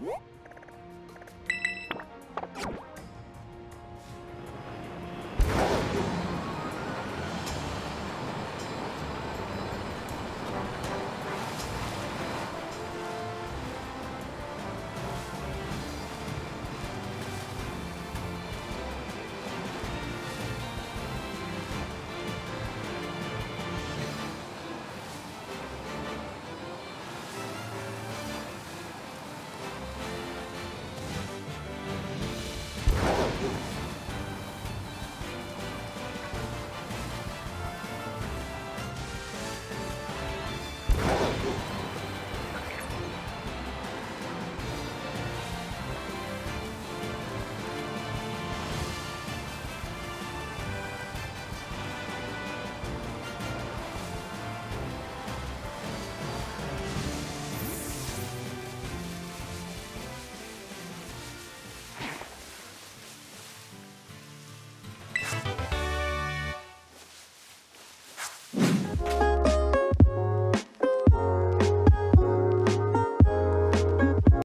Whoop!